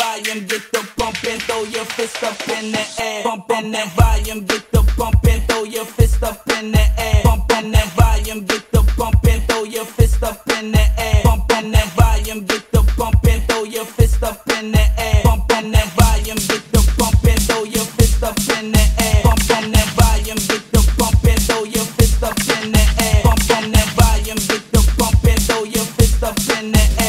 volume, get the pumping, throw your fist up in the air. Pumping that volume, get the pumping, throw your fist up in the air. Pumping that volume, get the pumping, throw your fist up in the air. Pumping that volume, get the pumping, throw your fist up in the air. Pumping that volume, get the pumping, throw your fist up in the air. Pumping that volume, get the pumping, throw your fist up in the air. Pumping that volume, get the pumping, throw your fist up in the air.